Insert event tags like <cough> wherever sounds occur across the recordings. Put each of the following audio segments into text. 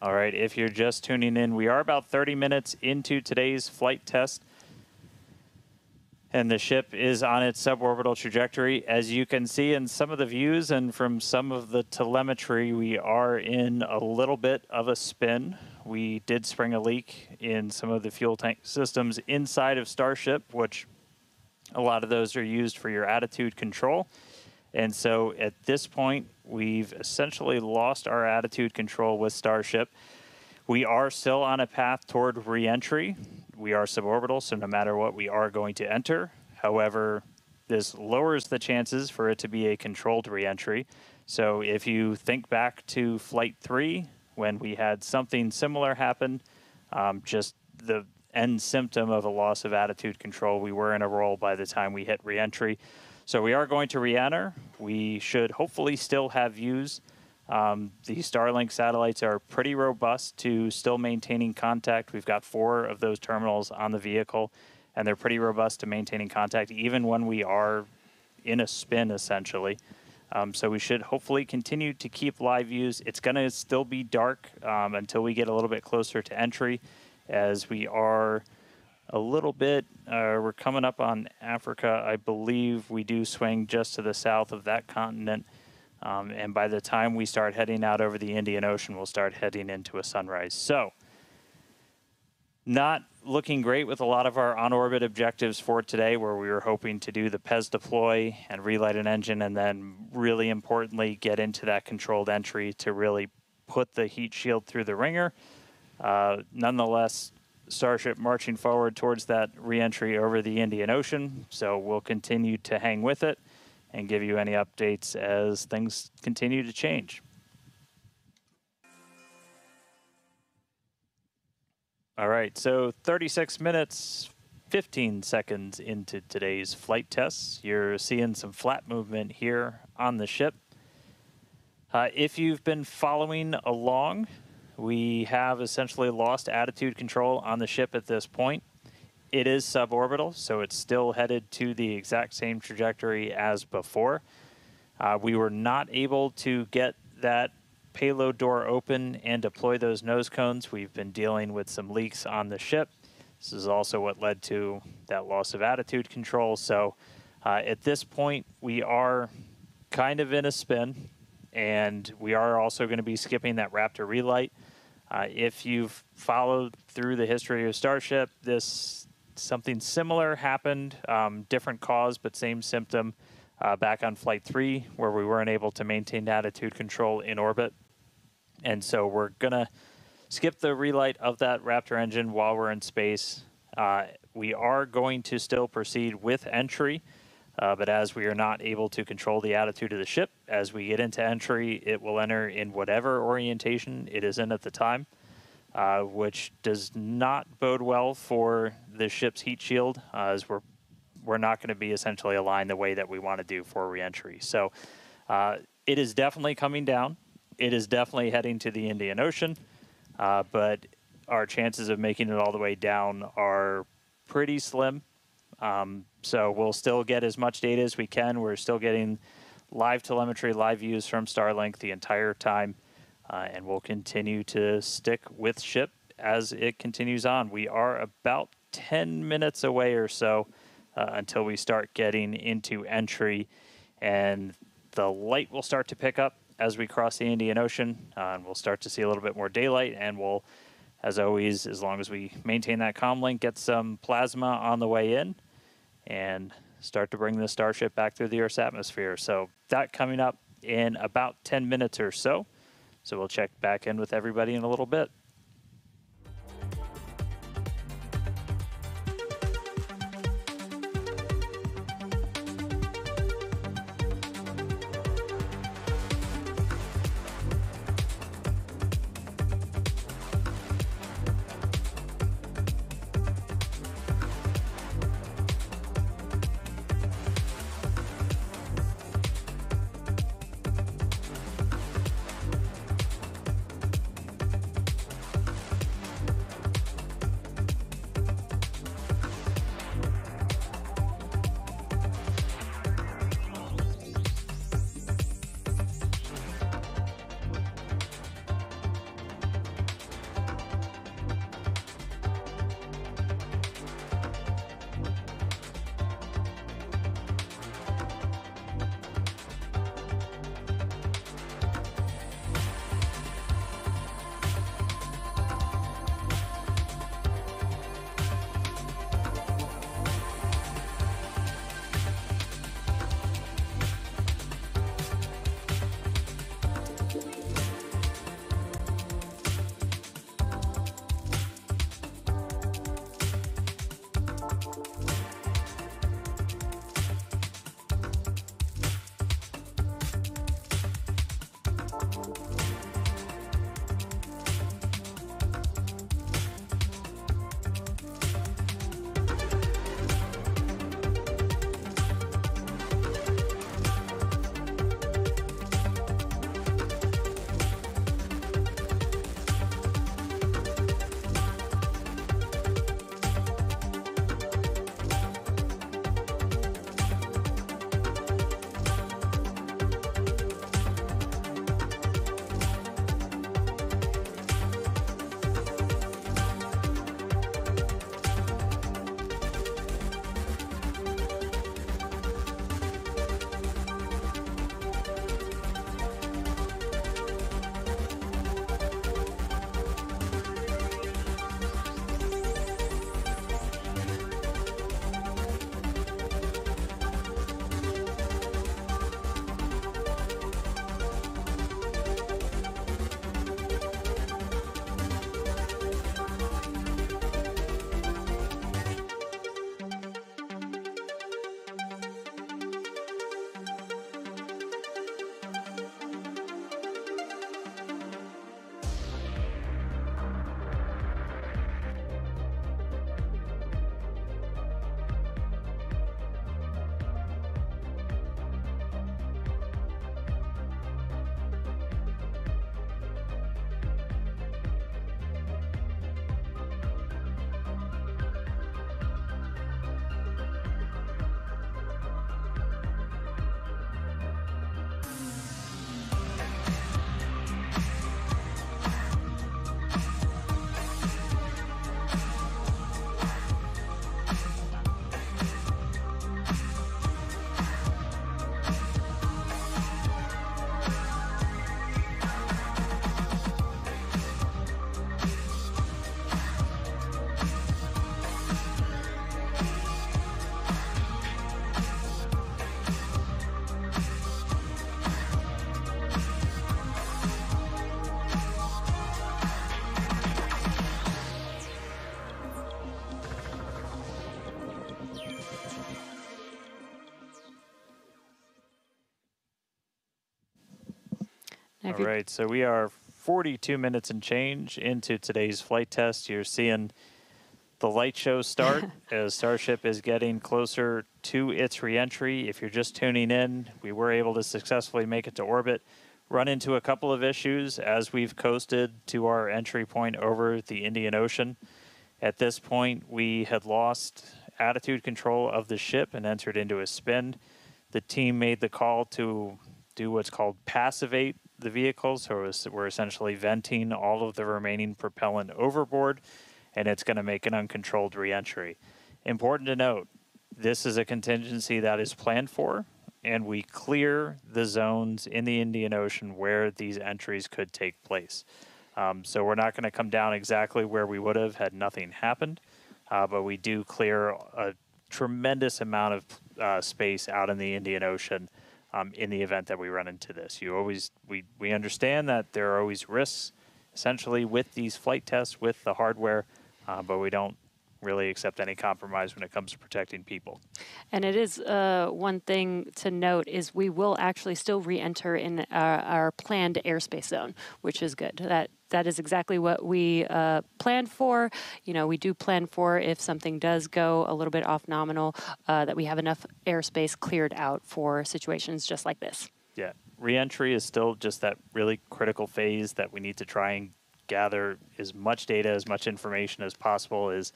All right, if you're just tuning in, we are about 30 minutes into today's flight test. And the ship is on its suborbital trajectory. As you can see in some of the views and from some of the telemetry, we are in a little bit of a spin. We did spring a leak in some of the fuel tank systems inside of Starship, which a lot of those are used for your attitude control. And so at this point, we've essentially lost our attitude control with Starship. We are still on a path toward reentry. We are suborbital, so no matter what, we are going to enter. However, this lowers the chances for it to be a controlled reentry. So if you think back to Flight 3, when we had something similar happen, um, just the end symptom of a loss of attitude control, we were in a roll by the time we hit reentry. So we are going to re-enter. We should hopefully still have views. Um, the Starlink satellites are pretty robust to still maintaining contact. We've got four of those terminals on the vehicle, and they're pretty robust to maintaining contact even when we are in a spin, essentially. Um, so we should hopefully continue to keep live views. It's going to still be dark um, until we get a little bit closer to entry, as we are a little bit. Uh, we're coming up on Africa. I believe we do swing just to the south of that continent. Um, and by the time we start heading out over the Indian Ocean, we'll start heading into a sunrise. So, not looking great with a lot of our on orbit objectives for today, where we were hoping to do the PEZ deploy and relight an engine, and then really importantly, get into that controlled entry to really put the heat shield through the ringer. Uh, nonetheless, Starship marching forward towards that reentry over the Indian Ocean. So we'll continue to hang with it and give you any updates as things continue to change. All right, so 36 minutes, 15 seconds into today's flight tests. You're seeing some flat movement here on the ship. Uh, if you've been following along, we have essentially lost attitude control on the ship at this point. It is suborbital, so it's still headed to the exact same trajectory as before. Uh, we were not able to get that payload door open and deploy those nose cones. We've been dealing with some leaks on the ship. This is also what led to that loss of attitude control. So uh, at this point, we are kind of in a spin, and we are also going to be skipping that Raptor relight. Uh, if you've followed through the history of Starship, this something similar happened, um, different cause but same symptom, uh, back on Flight 3, where we weren't able to maintain attitude control in orbit. And so we're going to skip the relight of that Raptor engine while we're in space. Uh, we are going to still proceed with entry. Uh, but as we are not able to control the attitude of the ship, as we get into entry, it will enter in whatever orientation it is in at the time, uh, which does not bode well for the ship's heat shield, uh, as we're we're not going to be essentially aligned the way that we want to do for reentry. So uh, it is definitely coming down. It is definitely heading to the Indian Ocean, uh, but our chances of making it all the way down are pretty slim. Um, so we'll still get as much data as we can. We're still getting live telemetry, live views from Starlink the entire time, uh, and we'll continue to stick with ship as it continues on. We are about 10 minutes away or so uh, until we start getting into entry, and the light will start to pick up as we cross the Indian Ocean, uh, and we'll start to see a little bit more daylight, and we'll, as always, as long as we maintain that com link, get some plasma on the way in and start to bring the Starship back through the Earth's atmosphere. So that coming up in about 10 minutes or so. So we'll check back in with everybody in a little bit. All right, so we are 42 minutes and change into today's flight test. You're seeing the light show start <laughs> as Starship is getting closer to its reentry. If you're just tuning in, we were able to successfully make it to orbit. Run into a couple of issues as we've coasted to our entry point over the Indian Ocean. At this point, we had lost attitude control of the ship and entered into a spin. The team made the call to do what's called passivate the vehicle. So we're essentially venting all of the remaining propellant overboard, and it's going to make an uncontrolled reentry. Important to note, this is a contingency that is planned for, and we clear the zones in the Indian Ocean where these entries could take place. Um, so we're not going to come down exactly where we would have had nothing happened, uh, but we do clear a tremendous amount of uh, space out in the Indian Ocean um, in the event that we run into this. You always we we understand that there are always risks, essentially with these flight tests with the hardware, uh, but we don't really accept any compromise when it comes to protecting people. And it is uh, one thing to note is we will actually still re-enter in our, our, planned airspace zone, which is good. That that is exactly what we uh, planned for. You know, we do plan for if something does go a little bit off nominal, uh, that we have enough airspace cleared out for situations just like this. Yeah, reentry is still just that really critical phase that we need to try and gather as much data, as much information as possible. Is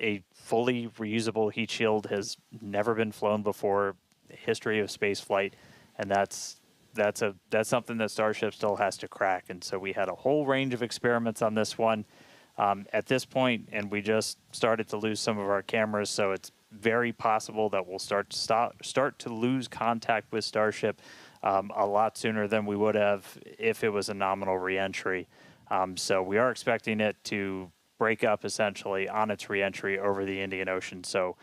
a fully reusable heat shield has never been flown before, history of space flight, and that's that's a that's something that Starship still has to crack. And so we had a whole range of experiments on this one. Um, at this point, and we just started to lose some of our cameras, so it's very possible that we'll start to stop, start to lose contact with Starship um, a lot sooner than we would have if it was a nominal reentry. Um, so we are expecting it to break up essentially on its reentry over the Indian Ocean. So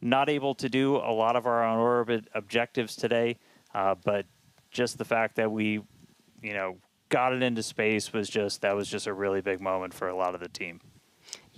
not able to do a lot of our on orbit objectives today, uh, but just the fact that we, you know, got it into space was just that was just a really big moment for a lot of the team.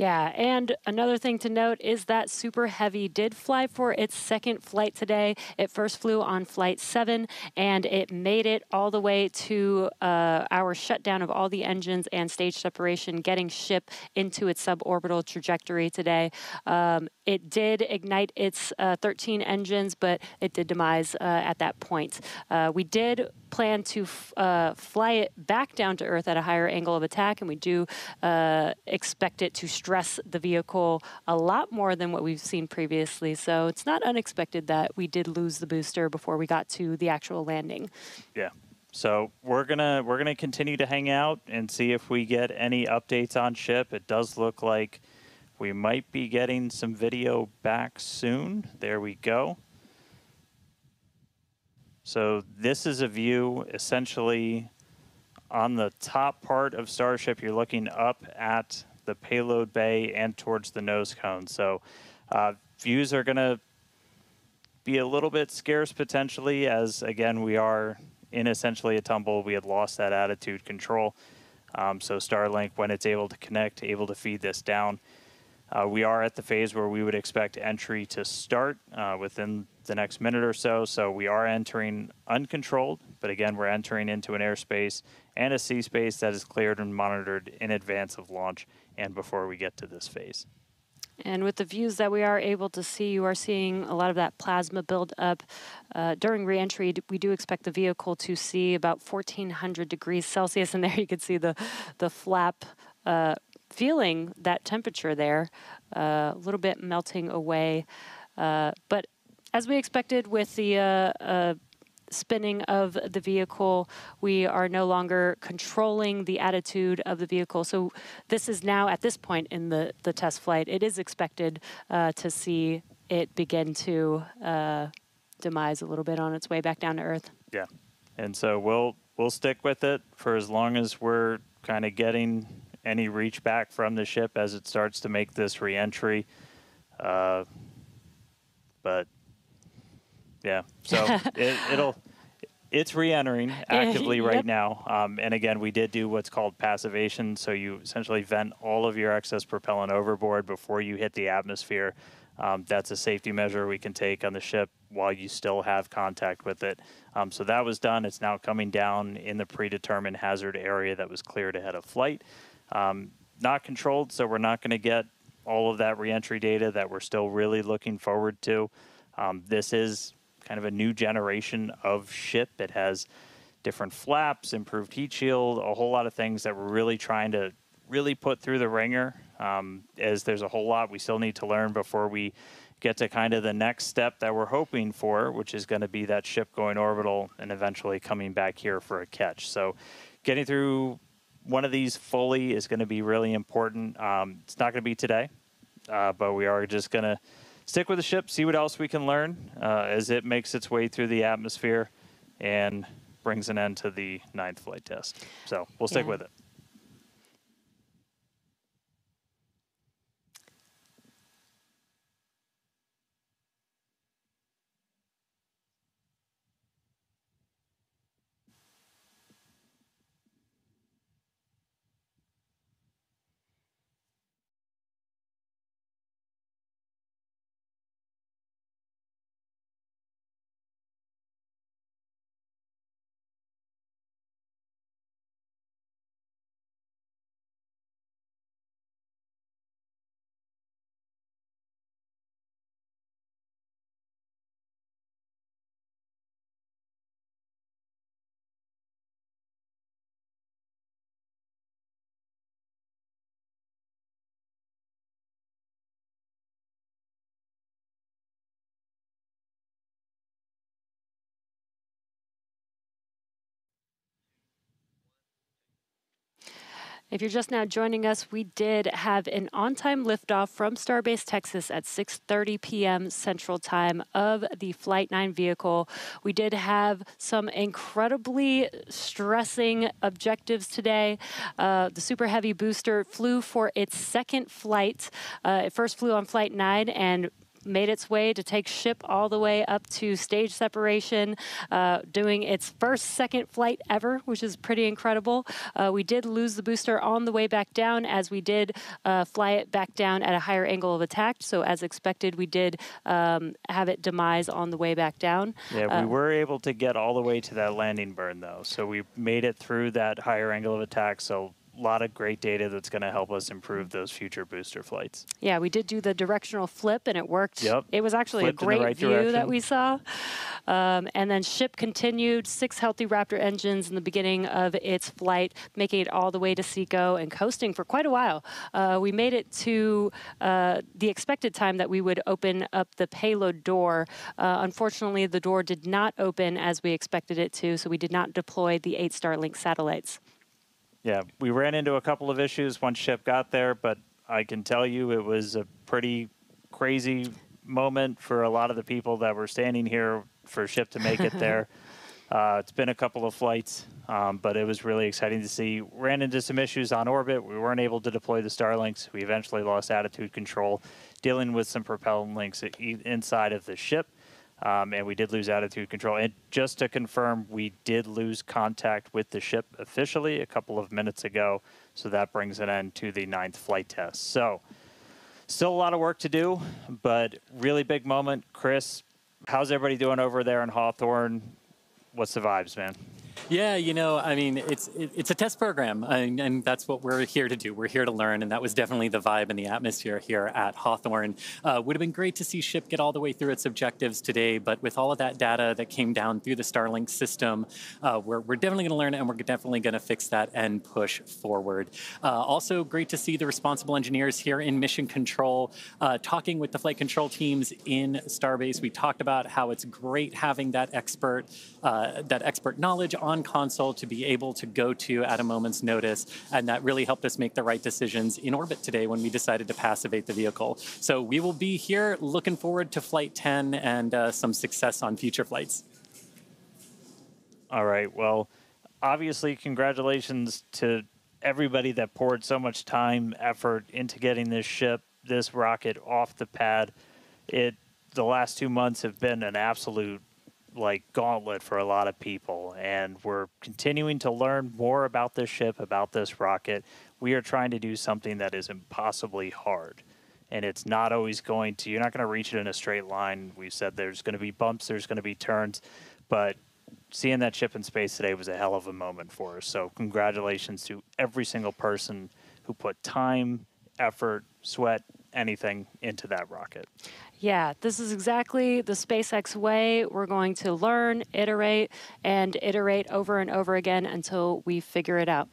Yeah, and another thing to note is that Super Heavy did fly for its second flight today. It first flew on flight seven, and it made it all the way to uh, our shutdown of all the engines and stage separation, getting ship into its suborbital trajectory today. Um, it did ignite its uh, 13 engines, but it did demise uh, at that point. Uh, we did plan to uh, fly it back down to Earth at a higher angle of attack, and we do uh, expect it to stress the vehicle a lot more than what we've seen previously. So it's not unexpected that we did lose the booster before we got to the actual landing. Yeah. So we're gonna we're gonna continue to hang out and see if we get any updates on ship. It does look like we might be getting some video back soon. There we go. So this is a view essentially on the top part of Starship. You're looking up at the payload bay and towards the nose cone. So uh, views are going to be a little bit scarce potentially as, again, we are in essentially a tumble. We had lost that attitude control. Um, so Starlink, when it's able to connect, able to feed this down. Uh, we are at the phase where we would expect entry to start uh, within the next minute or so. So we are entering uncontrolled, but again, we're entering into an airspace and a sea space that is cleared and monitored in advance of launch and before we get to this phase. And with the views that we are able to see, you are seeing a lot of that plasma build up. Uh, during reentry, we do expect the vehicle to see about 1400 degrees Celsius, and there you can see the, the flap uh, feeling that temperature there, uh, a little bit melting away. Uh, but as we expected with the uh, spinning of the vehicle. We are no longer controlling the attitude of the vehicle. So this is now at this point in the, the test flight, it is expected uh, to see it begin to uh, demise a little bit on its way back down to Earth. Yeah, and so we'll we'll stick with it for as long as we're kind of getting any reach back from the ship as it starts to make this reentry. Uh, but yeah, so <laughs> it, it'll it's re-entering actively <laughs> right Yep. now. Um, and again, we did do what's called passivation. So you essentially vent all of your excess propellant overboard before you hit the atmosphere. Um, that's a safety measure we can take on the ship while you still have contact with it. Um, so that was done. It's now coming down in the predetermined hazard area that was cleared ahead of flight. Um, not controlled, so we're not going to get all of that reentry data that we're still really looking forward to. Um, this is kind of a new generation of ship. It has different flaps, improved heat shield, a whole lot of things that we're really trying to really put through the ringer. Um, as there's a whole lot we still need to learn before we get to kind of the next step that we're hoping for, which is going to be that ship going orbital and eventually coming back here for a catch. So, getting through one of these fully is going to be really important. Um, it's not going to be today, uh, but we are just going to stick with the ship, see what else we can learn uh, as it makes its way through the atmosphere and brings an end to the ninth flight test. So we'll stick Yeah. with it. If you're just now joining us, we did have an on-time liftoff from Starbase Texas at 6:30 p.m. Central Time of the Flight 9 vehicle. We did have some incredibly stressing objectives today. Uh, the Super Heavy booster flew for its second flight. Uh, it first flew on Flight 9 and made its way to take ship all the way up to stage separation, uh, doing its first second flight ever, which is pretty incredible. Uh, we did lose the booster on the way back down as we did uh, fly it back down at a higher angle of attack. So, as expected, we did um, have it demise on the way back down. Yeah, Uh, we were able to get all the way to that landing burn though. So we made it through that higher angle of attack. So lot of great data that's going to help us improve those future booster flights. Yeah, we did do the directional flip and it worked. Yep. It was actually Flipped a great right view direction. that we saw. Um, and then ship continued six healthy Raptor engines in the beginning of its flight, making it all the way to SECO and coasting for quite a while. Uh, we made it to uh, the expected time that we would open up the payload door. Uh, unfortunately, the door did not open as we expected it to, so we did not deploy the eight Starlink satellites. Yeah, we ran into a couple of issues once ship got there, but I can tell you it was a pretty crazy moment for a lot of the people that were standing here for ship to make it there. <laughs> uh, it's been a couple of flights, um, but it was really exciting to see. Ran into some issues on orbit. We weren't able to deploy the Starlinks. We eventually lost attitude control, dealing with some propellant links inside of the ship. Um, and we did lose attitude control. And just to confirm, we did lose contact with the ship officially a couple of minutes ago. So that brings an end to the ninth flight test. So still a lot of work to do, but really big moment. Chris, how's everybody doing over there in Hawthorne? What's the vibes, man? Yeah, you know, I mean, it's it, it's a test program, and, and, that's what we're here to do. We're here to learn, and that was definitely the vibe and the atmosphere here at Hawthorne. Uh, would have been great to see SHIP get all the way through its objectives today, but with all of that data that came down through the Starlink system, uh, we're, we're definitely going to learn, and we're definitely going to fix that and push forward. Uh, also, great to see the responsible engineers here in Mission Control uh, talking with the flight control teams in Starbase. We talked about how it's great having that expert, uh, that expert knowledge on console to be able to go to at a moment's notice. And that really helped us make the right decisions in orbit today when we decided to passivate the vehicle. So we will be here looking forward to Flight 10 and uh, some success on future flights. All right. Well, obviously, congratulations to everybody that poured so much time, effort into getting this ship, this rocket off the pad. It the last two months have been an absolute like gauntlet for a lot of people and we're continuing to learn more about this ship about this rocket. We are trying to do something that is impossibly hard and it's not always going to you're not going to reach it in a straight line. We said there's going to be bumps there's going to be turns but seeing that ship in space today was a hell of a moment for us. So congratulations to every single person who put time effort sweat anything into that rocket yeah, this is exactly the SpaceX way. We're going to learn, iterate, and iterate over and over again until we figure it out.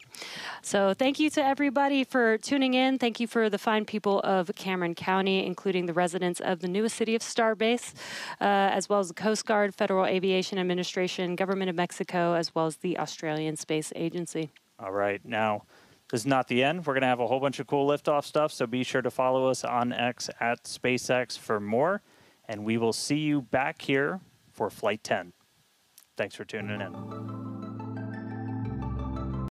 So, thank you to everybody for tuning in. Thank you for the fine people of Cameron County, including the residents of the newest city of Starbase, uh, as well as the Coast Guard, Federal Aviation Administration, Government of Mexico, as well as the Australian Space Agency. All right. Now, this is not the end. We're going to have a whole bunch of cool liftoff stuff, so be sure to follow us on X at SpaceX for more. And we will see you back here for Flight 10. Thanks for tuning in.